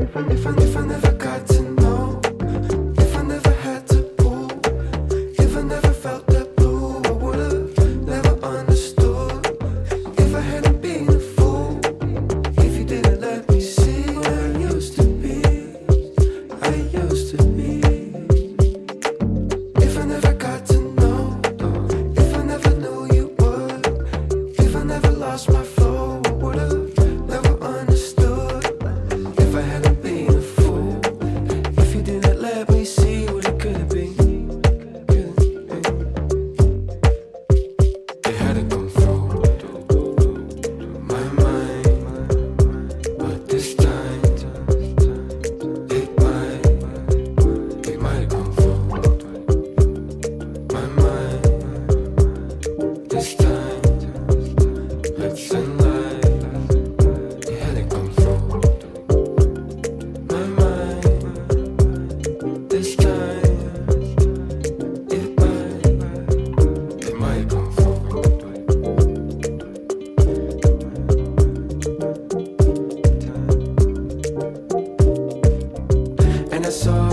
If I, if I, if I never got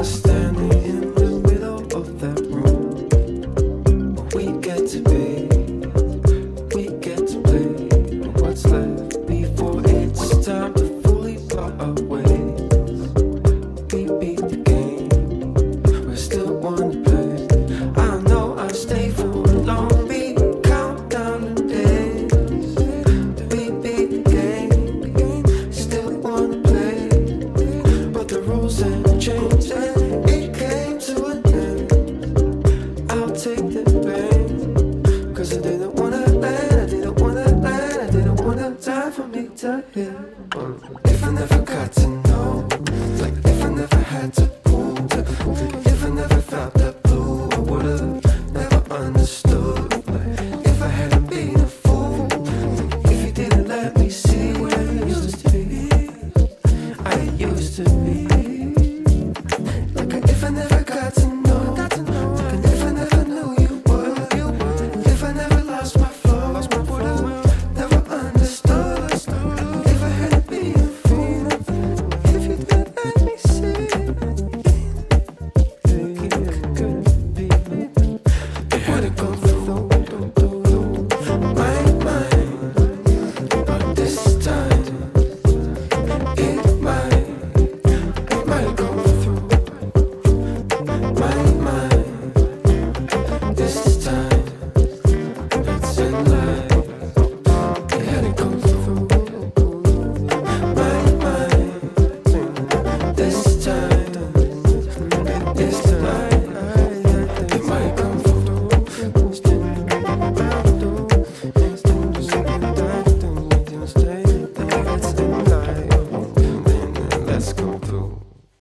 just If I never got to know, like if I never had to.